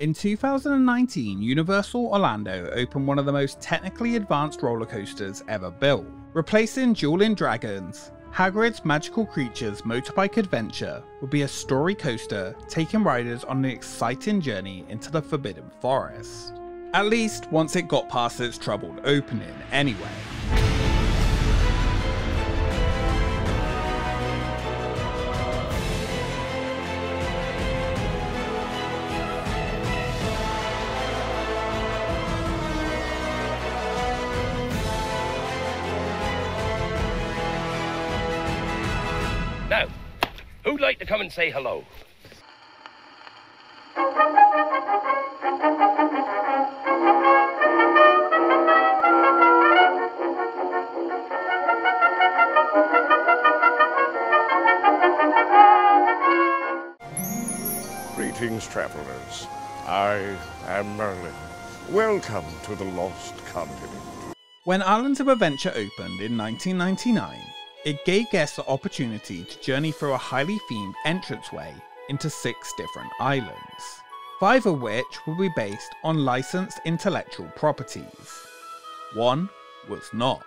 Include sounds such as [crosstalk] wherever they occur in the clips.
In 2019, Universal Orlando opened one of the most technically advanced roller coasters ever built, replacing Dueling Dragons. Hagrid's Magical Creatures Motorbike Adventure would be a story coaster taking riders on an exciting journey into the Forbidden Forest. At least once it got past its troubled opening, anyway. Say hello? Greetings, travelers. I am Merlin. Welcome to the Lost Continent. When Islands of Adventure opened in 1999, it gave guests the opportunity to journey through a highly themed entranceway into six different islands, five of which will be based on licensed intellectual properties. One was not.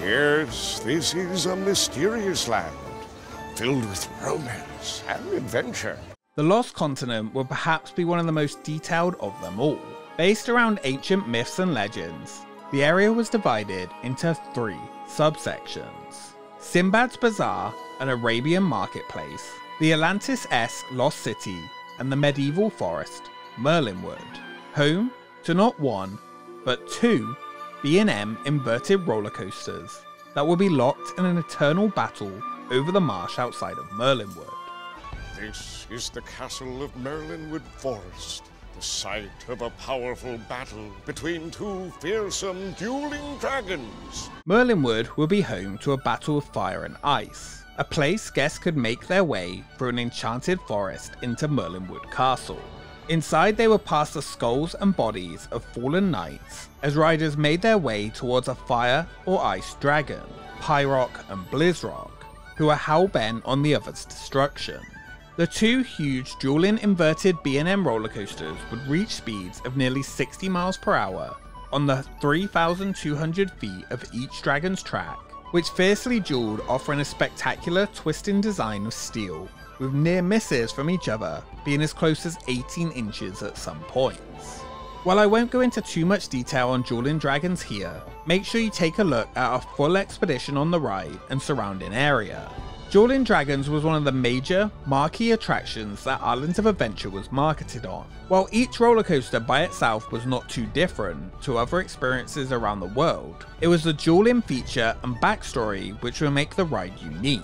Yes, this is a mysterious land, filled with romance and adventure. The Lost Continent will perhaps be one of the most detailed of them all. Based around ancient myths and legends, the area was divided into three subsections Sinbad's Bazaar, an Arabian marketplace, the Atlantis esque Lost City, and the medieval forest, Merlinwood, home to not one, but two B&M inverted roller coasters that will be locked in an eternal battle over the marsh outside of Merlinwood. This is the castle of Merlinwood Forest, the site of a powerful battle between two fearsome dueling dragons. Merlinwood will be home to a battle of fire and ice, a place guests could make their way through an enchanted forest into Merlinwood Castle. Inside, they would pass the skulls and bodies of fallen knights as riders made their way towards a fire or ice dragon, Pyrock and Blizzrock, who are hell-bent on the other's destruction. The two huge dueling inverted B&M roller coasters would reach speeds of nearly 60 miles per hour on the 3,200 feet of each dragon's track, which fiercely dueled offering a spectacular twisting design of steel, with near misses from each other being as close as 18 inches at some points. While I won't go into too much detail on Dueling Dragons here, make sure you take a look at our full expedition on the ride and surrounding area. Dueling Dragons was one of the major, marquee attractions that Islands of Adventure was marketed on. While each roller coaster by itself was not too different to other experiences around the world, it was the dueling feature and backstory which would make the ride unique.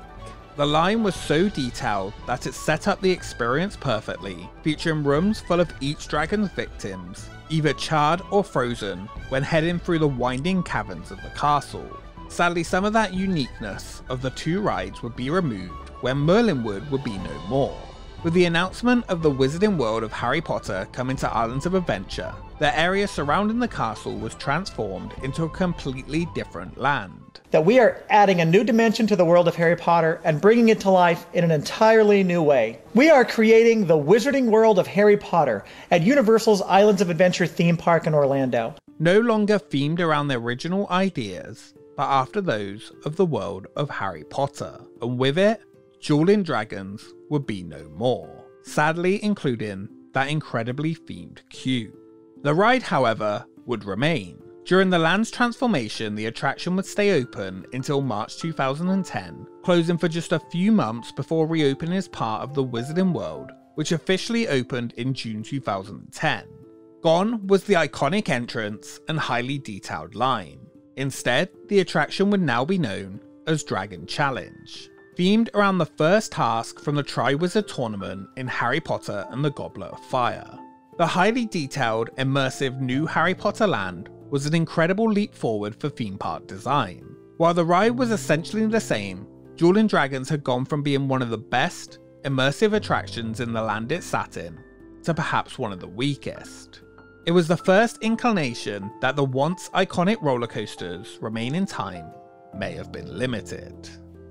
The line was so detailed that it set up the experience perfectly, featuring rooms full of each dragon's victims, either charred or frozen, when heading through the winding caverns of the castle. Sadly, some of that uniqueness of the two rides would be removed when Merlinwood would be no more. With the announcement of the Wizarding World of Harry Potter coming to Islands of Adventure, the area surrounding the castle was transformed into a completely different land. That we are adding a new dimension to the world of Harry Potter and bringing it to life in an entirely new way. We are creating the Wizarding World of Harry Potter at Universal's Islands of Adventure theme park in Orlando. No longer themed around the original ideas, but after those of the world of Harry Potter, and with it, Dueling Dragons would be no more, sadly including that incredibly themed queue. The ride, however, would remain. During the land's transformation, the attraction would stay open until March 2010, closing for just a few months before reopening as part of the Wizarding World, which officially opened in June 2010. Gone was the iconic entrance and highly detailed line. Instead, the attraction would now be known as Dragon Challenge, themed around the first task from the Triwizard Tournament in Harry Potter and the Goblet of Fire. The highly detailed, immersive new Harry Potter land was an incredible leap forward for theme park design. While the ride was essentially the same, Dueling Dragons had gone from being one of the best, immersive attractions in the land it sat in, to perhaps one of the weakest. It was the first inclination that the once iconic roller coasters remain in time may have been limited.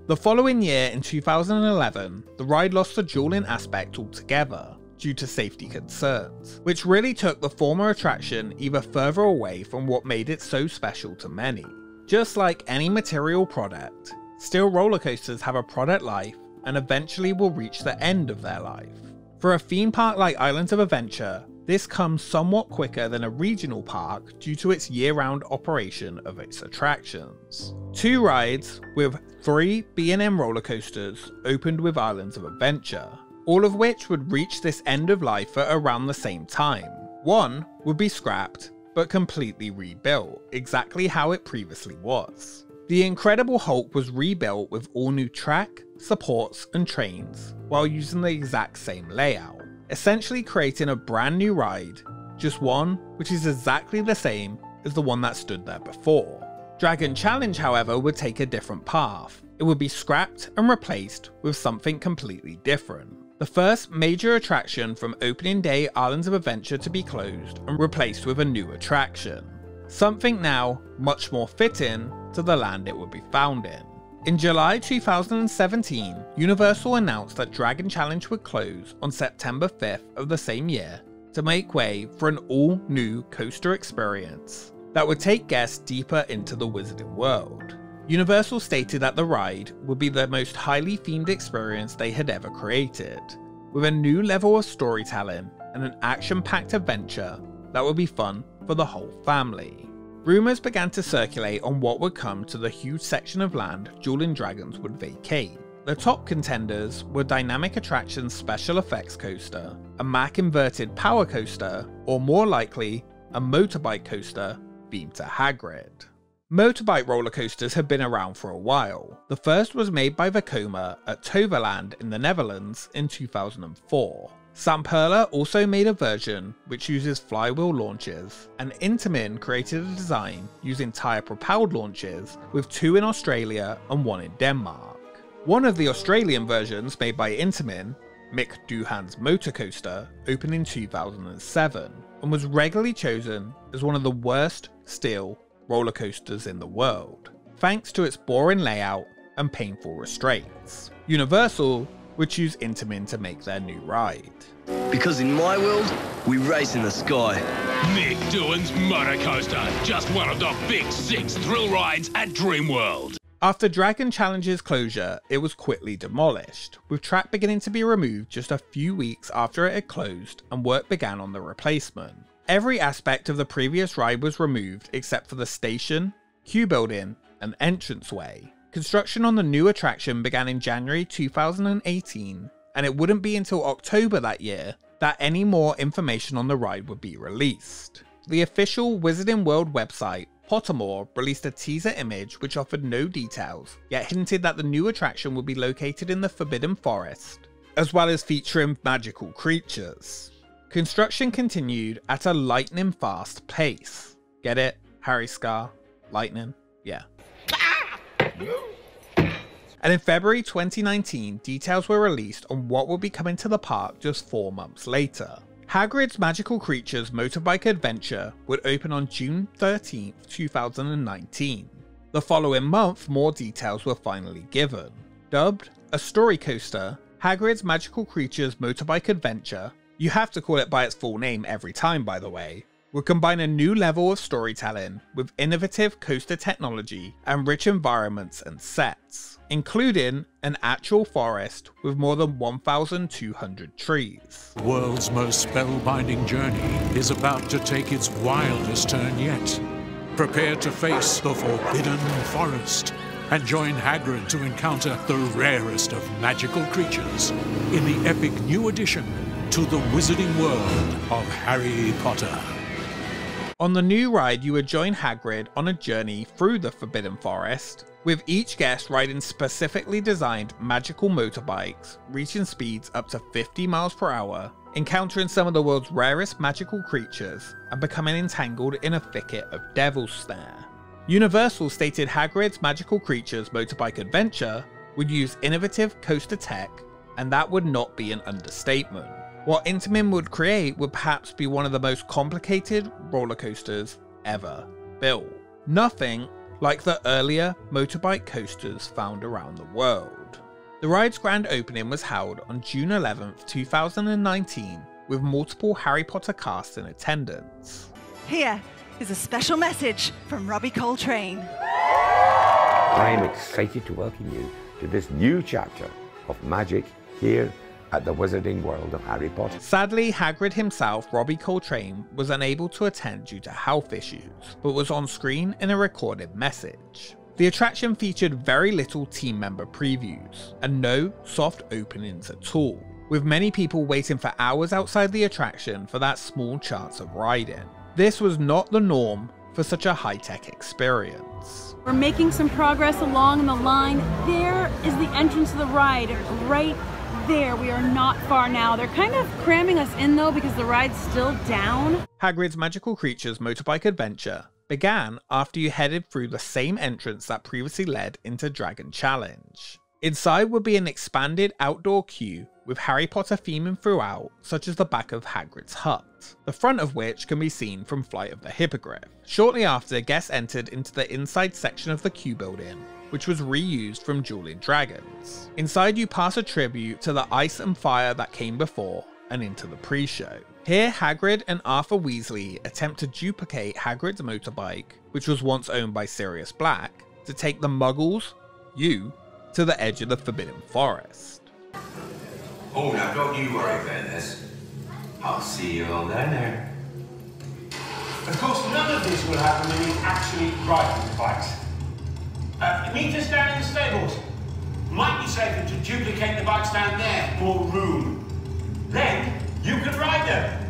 The following year, in 2011, the ride lost the dueling aspect altogether, due to safety concerns, which really took the former attraction even further away from what made it so special to many. Just like any material product, steel roller coasters have a product life and eventually will reach the end of their life. For a theme park like Islands of Adventure, this comes somewhat quicker than a regional park due to its year-round operation of its attractions. Two rides with three B&M roller coasters opened with Islands of Adventure, all of which would reach this end of life at around the same time. One would be scrapped, but completely rebuilt, exactly how it previously was. The Incredible Hulk was rebuilt with all new track, supports, and trains, while using the exact same layout, essentially creating a brand new ride, just one which is exactly the same as the one that stood there before. Dragon Challenge, however, would take a different path. It would be scrapped and replaced with something completely different. The first major attraction from opening day Islands of Adventure to be closed and replaced with a new attraction. Something now much more fitting to the land it would be found in. In July 2017, Universal announced that Dragon Challenge would close on September 5th of the same year to make way for an all new coaster experience that would take guests deeper into the Wizarding World. Universal stated that the ride would be the most highly themed experience they had ever created, with a new level of storytelling and an action packed adventure that would be fun for the whole family. Rumours began to circulate on what would come to the huge section of land Dueling Dragons would vacate. The top contenders were Dynamic Attractions Special Effects Coaster, a Mack Inverted Power Coaster, or more likely, a motorbike coaster beamed to Hagrid. Motorbike roller coasters have been around for a while. The first was made by Vekoma at Toverland in the Netherlands in 2004. Zamperla also made a version which uses flywheel launches, and Intamin created a design using tyre propelled launches, with two in Australia and one in Denmark. One of the Australian versions made by Intamin, Mick Doohan's Motor Coaster, opened in 2007 and was regularly chosen as one of the worst steel roller coasters in the world, thanks to its boring layout and painful restraints. Universal would choose Intamin to make their new ride. Because in my world, we race in the sky. Mick Doohan's Motor Coaster, just one of the big six thrill rides at Dreamworld. After Dragon Challenge's closure, it was quickly demolished, with track beginning to be removed just a few weeks after it had closed and work began on the replacement. Every aspect of the previous ride was removed except for the station, queue building, and entranceway. Construction on the new attraction began in January 2018, and it wouldn't be until October that year that any more information on the ride would be released. The official Wizarding World website, Pottermore, released a teaser image which offered no details, yet hinted that the new attraction would be located in the Forbidden Forest, as well as featuring magical creatures. Construction continued at a lightning fast pace. Get it? Harry Scar? Lightning? Yeah. And in February 2019, details were released on what would be coming to the park just four months later. Hagrid's Magical Creatures Motorbike Adventure would open on June 13, 2019. The following month, more details were finally given. Dubbed a story coaster, Hagrid's Magical Creatures Motorbike Adventure, you have to call it by its full name every time by the way, would combine a new level of storytelling with innovative coaster technology and rich environments and sets, including an actual forest with more than 1,200 trees. The world's most spellbinding journey is about to take its wildest turn yet. Prepare to face the Forbidden Forest and join Hagrid to encounter the rarest of magical creatures in the epic new addition to the wizarding world of Harry Potter. On the new ride, you would join Hagrid on a journey through the Forbidden Forest, with each guest riding specifically designed magical motorbikes, reaching speeds up to 50 miles per hour, encountering some of the world's rarest magical creatures, and becoming entangled in a thicket of Devil's Snare. Universal stated Hagrid's Magical Creatures Motorbike Adventure would use innovative coaster tech, and that would not be an understatement. What Intamin would create would perhaps be one of the most complicated roller coasters ever built. Nothing like the earlier motorbike coasters found around the world. The ride's grand opening was held on June 11, 2019 with multiple Harry Potter casts in attendance. Here is a special message from Robbie Coltrane. I am excited to welcome you to this new chapter of magic here at the Wizarding World of Harry Potter. Sadly, Hagrid himself, Robbie Coltrane, was unable to attend due to health issues, but was on screen in a recorded message. The attraction featured very little team member previews, and no soft openings at all, with many people waiting for hours outside the attraction for that small chance of riding. This was not the norm for such a high-tech experience. We're making some progress along the line. There is the entrance to the ride, right there. We are not far now. They're kind of cramming us in though because the ride's still down. Hagrid's Magical Creatures motorbike adventure began after you headed through the same entrance that previously led into Dragon Challenge. Inside would be an expanded outdoor queue with Harry Potter theming throughout, such as the back of Hagrid's hut, the front of which can be seen from Flight of the Hippogriff. Shortly after, guests entered into the inside section of the queue building, which was reused from Dueling Dragons. Inside you pass a tribute to the ice and fire that came before and into the pre-show. Here Hagrid and Arthur Weasley attempt to duplicate Hagrid's motorbike, which was once owned by Sirius Black, to take the muggles, you, to the edge of the Forbidden Forest. Oh, now don't you worry about this. I'll see you all down there. Of course, none of this will happen when you actually ride the bikes. Uh, us down in the stables. Might be safer to duplicate the bikes down there. More room. Then you can ride them.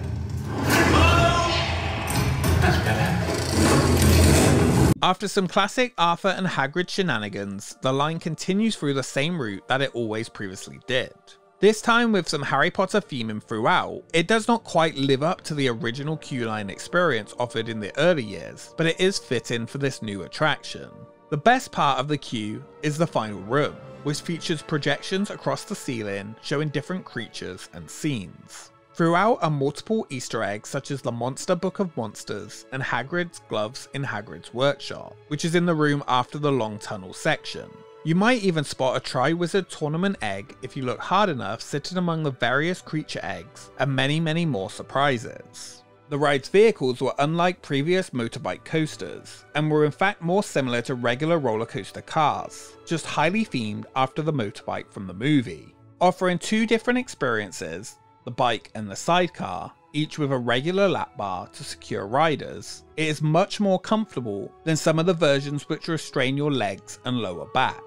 After some classic Arthur and Hagrid shenanigans, the line continues through the same route that it always previously did. This time with some Harry Potter theming throughout, it does not quite live up to the original queue line experience offered in the early years, but it is fitting for this new attraction. The best part of the queue is the final room, which features projections across the ceiling showing different creatures and scenes. Throughout are multiple easter eggs such as the Monster Book of Monsters and Hagrid's gloves in Hagrid's workshop, which is in the room after the long tunnel section. You might even spot a Triwizard Tournament egg if you look hard enough sitting among the various creature eggs, and many many more surprises. The ride's vehicles were unlike previous motorbike coasters, and were in fact more similar to regular roller coaster cars, just highly themed after the motorbike from the movie. Offering two different experiences, the bike and the sidecar, each with a regular lap bar to secure riders, it is much more comfortable than some of the versions which restrain your legs and lower back.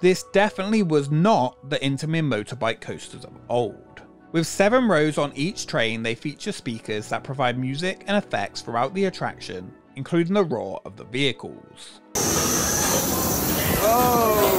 This definitely was not the Intamin motorbike coasters of old. With seven rows on each train, they feature speakers that provide music and effects throughout the attraction, including the roar of the vehicles. Right,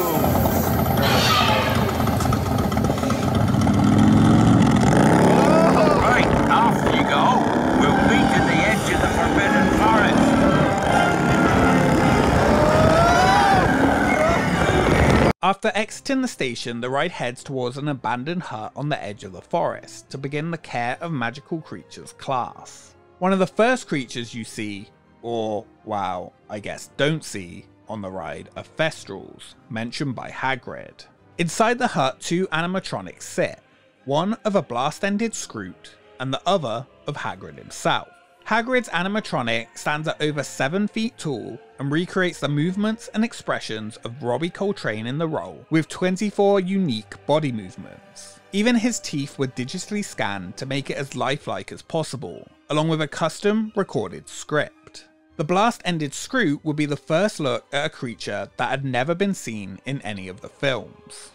After exiting the station, the ride heads towards an abandoned hut on the edge of the forest to begin the Care of Magical Creatures class. One of the first creatures you see, or, wow, I guess don't see, on the ride are Thestrals, mentioned by Hagrid. Inside the hut, two animatronics sit, one of a blast-ended Skrewt and the other of Hagrid himself. Hagrid's animatronic stands at over 7 feet tall and recreates the movements and expressions of Robbie Coltrane in the role, with 24 unique body movements. Even his teeth were digitally scanned to make it as lifelike as possible, along with a custom recorded script. The blast-ended Skrewt would be the first look at a creature that had never been seen in any of the films.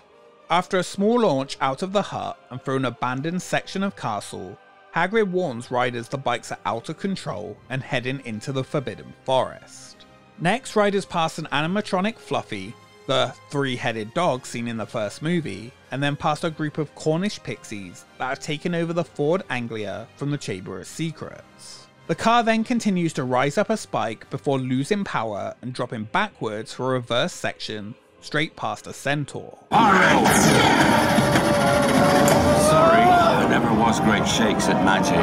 After a small launch out of the hut and through an abandoned section of castle, Hagrid warns riders the bikes are out of control and heading into the Forbidden Forest. Next, riders pass an animatronic Fluffy, the three-headed dog seen in the first movie, and then past a group of Cornish pixies that have taken over the Ford Anglia from the Chamber of Secrets. The car then continues to rise up a spike before losing power and dropping backwards for a reverse section straight past a centaur never was great shakes at magic.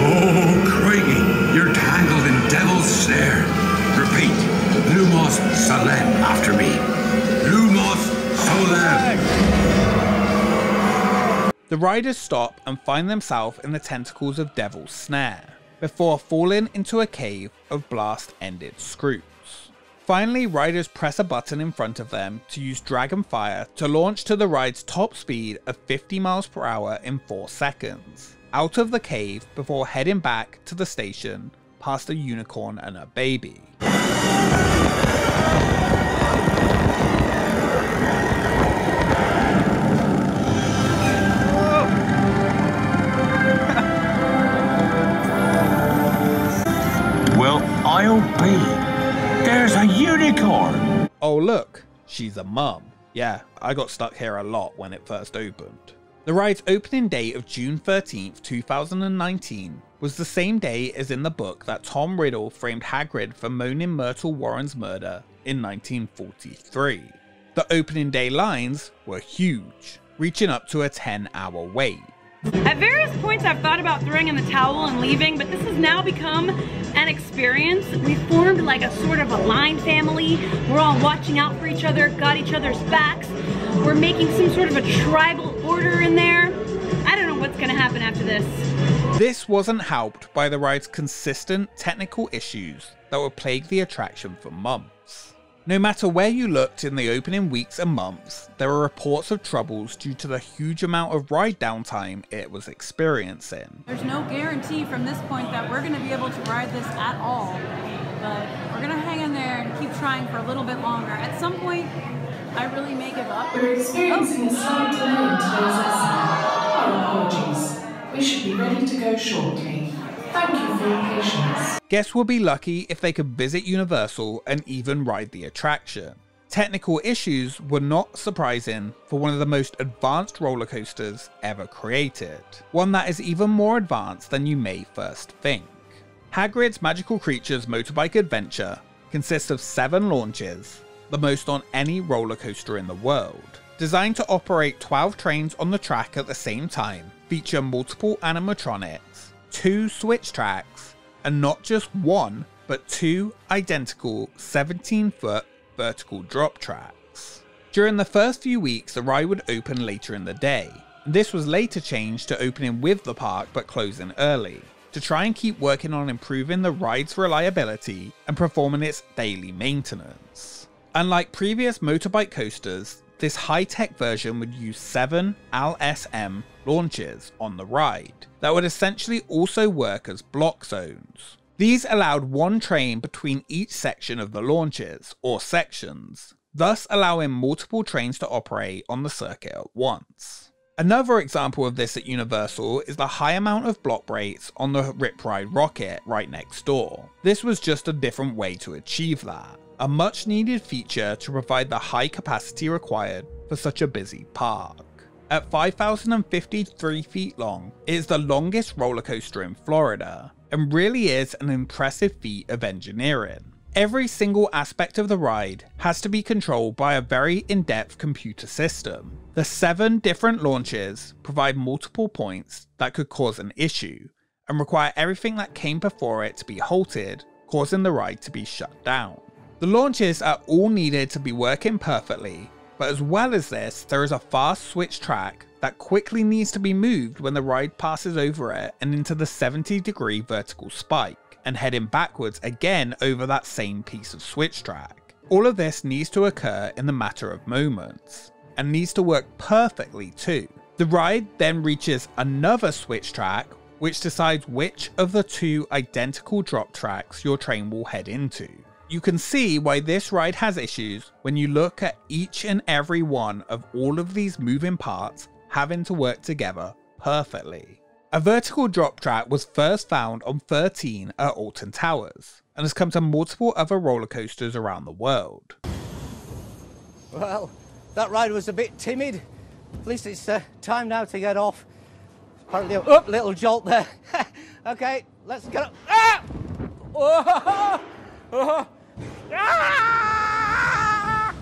Oh, Craigie, you're tangled in Devil's Snare. Repeat, Lumos Solem after me. The riders stop and find themselves in the tentacles of Devil's Snare, before falling into a cave of blast-ended skrewts. Finally, riders press a button in front of them to use Dragon Fire to launch to the ride's top speed of 50 miles per hour in 4 seconds, out of the cave before heading back to the station past a unicorn and a baby. Oh look, she's a mum. Yeah, I got stuck here a lot when it first opened. The ride's opening date of June 13th, 2019 was the same day as in the book that Tom Riddle framed Hagrid for Moaning Myrtle Warren's murder in 1943. The opening day lines were huge, reaching up to a 10 hour wait. At various points, I've thought about throwing in the towel and leaving, but this has now become an experience. We formed like a sort of a line family. We're all watching out for each other, got each other's backs. We're making some sort of a tribal order in there. I don't know what's gonna happen after this. This wasn't helped by the ride's consistent technical issues that would plague the attraction for months. No matter where you looked in the opening weeks and months, there were reports of troubles due to the huge amount of ride downtime it was experiencing. There's no guarantee from this point that we're gonna be able to ride this at all, but we're gonna hang in there and keep trying for a little bit longer. At some point, I really may give up. We're experiencing a slight delay in today's lesson. Our apologies. We should be ready to go shortly. Thank you for your patience. Guests would be lucky if they could visit Universal and even ride the attraction. Technical issues were not surprising for one of the most advanced roller coasters ever created, one that is even more advanced than you may first think. Hagrid's Magical Creatures Motorbike Adventure consists of seven launches, the most on any roller coaster in the world. Designed to operate 12 trains on the track at the same time, feature multiple animatronics, two switch tracks, and not just one, but two identical 17 foot vertical drop tracks. During the first few weeks, the ride would open later in the day. This was later changed to opening with the park but closing early, to try and keep working on improving the ride's reliability and performing its daily maintenance. Unlike previous motorbike coasters, this high-tech version would use 7 LSM launches on the ride that would essentially also work as block zones. These allowed one train between each section of the launches, or sections, thus allowing multiple trains to operate on the circuit at once. Another example of this at Universal is the high amount of block breaks on the Rip Ride Rockit right next door. This was just a different way to achieve that, a much needed feature to provide the high capacity required for such a busy park. At 5,053 feet long, it is the longest roller coaster in Florida, and really is an impressive feat of engineering. Every single aspect of the ride has to be controlled by a very in-depth computer system. The seven different launches provide multiple points that could cause an issue, and require everything that came before it to be halted, causing the ride to be shut down. The launches are all needed to be working perfectly, but as well as this, there is a fast switch track that quickly needs to be moved when the ride passes over it and into the 70 degree vertical spike, and heading backwards again over that same piece of switch track. All of this needs to occur in the matter of moments, and needs to work perfectly too. The ride then reaches another switch track which decides which of the two identical drop tracks your train will head into. You can see why this ride has issues when you look at each and every one of all of these moving parts having to work together perfectly. A vertical drop track was first found on 13 at Alton Towers, and has come to multiple other roller coasters around the world. Well, that ride was a bit timid. At least it's uh, time now to get off. Apparently, up little jolt there. [laughs] okay, let's get up. Ah! Oh! Oh! [laughs] Ah!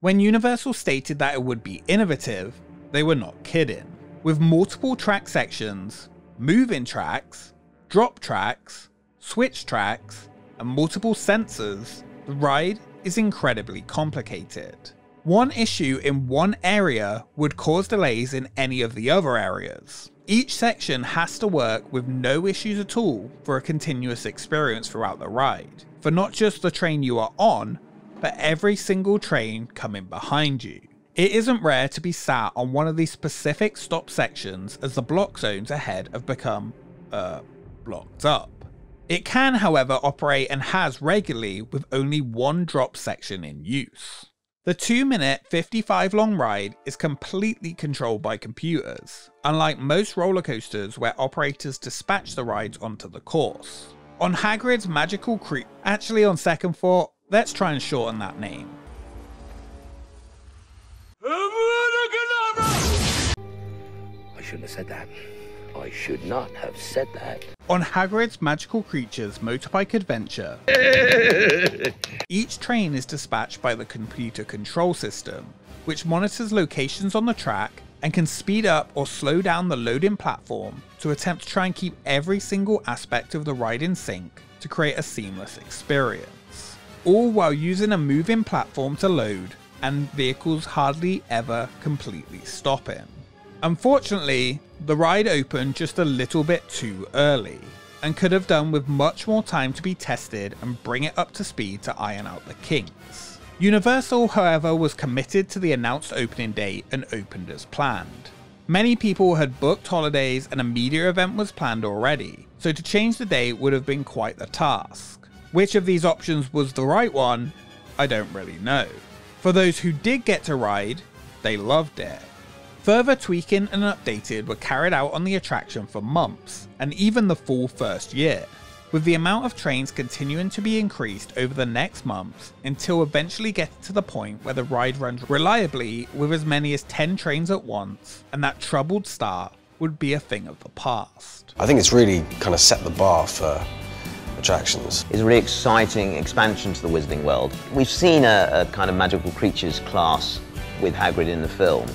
When Universal stated that it would be innovative, they were not kidding. With multiple track sections, moving tracks, drop tracks, switch tracks, and multiple sensors, the ride is incredibly complicated. One issue in one area would cause delays in any of the other areas. Each section has to work with no issues at all for a continuous experience throughout the ride, for not just the train you are on, but every single train coming behind you. It isn't rare to be sat on one of these specific stop sections as the block zones ahead have become, uh, blocked up. It can, however, operate and has regularly with only one drop section in use. The 2 minute 55 long ride is completely controlled by computers, unlike most roller coasters where operators dispatch the rides onto the course. On Hagrid's Magical Creek, actually on second thought, let's try and shorten that name. I shouldn't have said that. I should not have said that. On Hagrid's Magical Creatures Motorbike Adventure, [laughs] each train is dispatched by the computer control system, which monitors locations on the track and can speed up or slow down the loading platform to attempt to try and keep every single aspect of the ride in sync to create a seamless experience. All while using a moving platform to load and vehicles hardly ever completely stopping. Unfortunately, the ride opened just a little bit too early, and could have done with much more time to be tested and bring it up to speed to iron out the kinks. Universal, however, was committed to the announced opening date and opened as planned. Many people had booked holidays and a media event was planned already, so to change the date would have been quite the task. Which of these options was the right one, I don't really know. For those who did get to ride, they loved it. Further tweaking and updated were carried out on the attraction for months, and even the full first year, with the amount of trains continuing to be increased over the next months until eventually getting to the point where the ride runs reliably with as many as 10 trains at once, and that troubled start would be a thing of the past. I think it's really kind of set the bar for attractions. It's a really exciting expansion to the Wizarding World. We've seen a, a kind of magical creatures class with Hagrid in the film,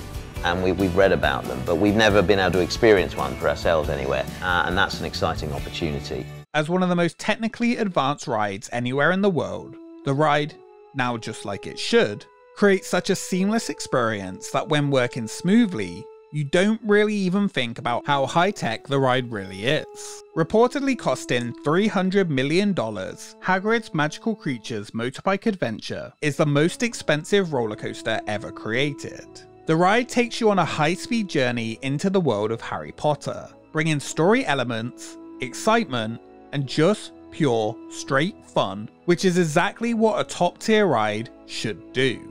and we, have read about them, but we've never been able to experience one for ourselves anywhere, uh, and that's an exciting opportunity. As one of the most technically advanced rides anywhere in the world, the ride, now just like it should, creates such a seamless experience that when working smoothly, you don't really even think about how high tech the ride really is. Reportedly costing $300 million, Hagrid's Magical Creatures Motorbike Adventure is the most expensive roller coaster ever created. The ride takes you on a high speed journey into the world of Harry Potter, bringing story elements, excitement, and just pure, straight fun, which is exactly what a top tier ride should do.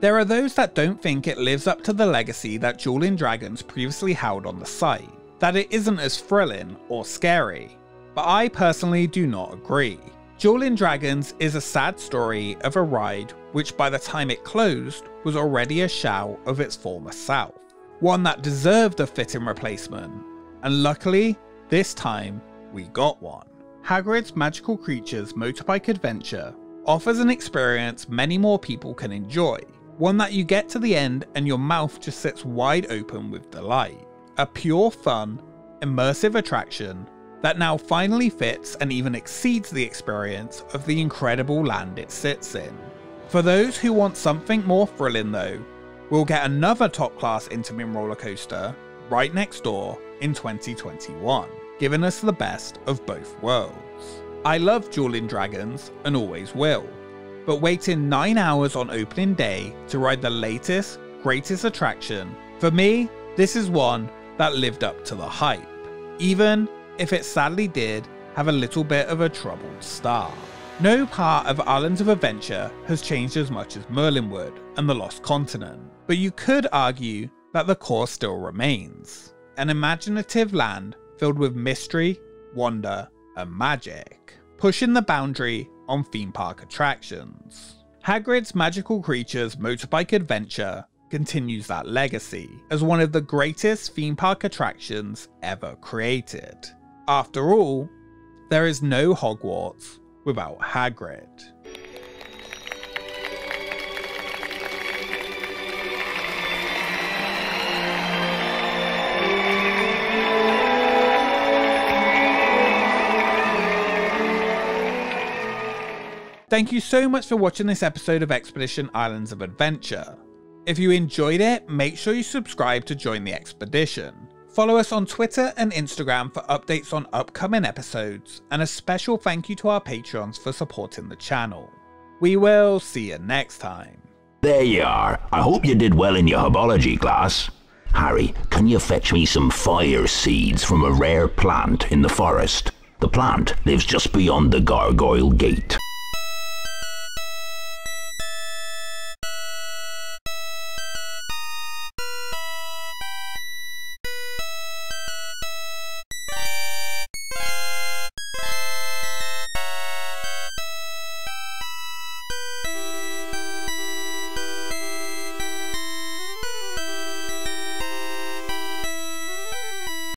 There are those that don't think it lives up to the legacy that Dueling Dragons previously held on the site, that it isn't as thrilling or scary, but I personally do not agree. Dueling Dragons is a sad story of a ride which by the time it closed was already a shell of its former self. One that deserved a fitting replacement, and luckily, this time, we got one. Hagrid's Magical Creatures Motorbike Adventure offers an experience many more people can enjoy, one that you get to the end and your mouth just sits wide open with delight. A pure fun, immersive attraction that now finally fits and even exceeds the experience of the incredible land it sits in. For those who want something more thrilling though, we'll get another top class Intamin roller coaster right next door in 2021, giving us the best of both worlds. I love Dueling Dragons and always will, but waiting 9 hours on opening day to ride the latest, greatest attraction, for me, this is one that lived up to the hype. Even if it sadly did have a little bit of a troubled start. No part of Islands of Adventure has changed as much as Merlinwood and the Lost Continent, but you could argue that the core still remains an imaginative land filled with mystery, wonder, and magic, pushing the boundary on theme park attractions. Hagrid's Magical Creatures Motorbike Adventure continues that legacy as one of the greatest theme park attractions ever created. After all, there is no Hogwarts without Hagrid. Thank you so much for watching this episode of Expedition Islands of Adventure. If you enjoyed it, make sure you subscribe to join the expedition. Follow us on Twitter and Instagram for updates on upcoming episodes, and a special thank you to our Patreons for supporting the channel. We will see you next time. There you are. I hope you did well in your herbology class. Harry, can you fetch me some fire seeds from a rare plant in the forest? The plant lives just beyond the Gargoyle Gate.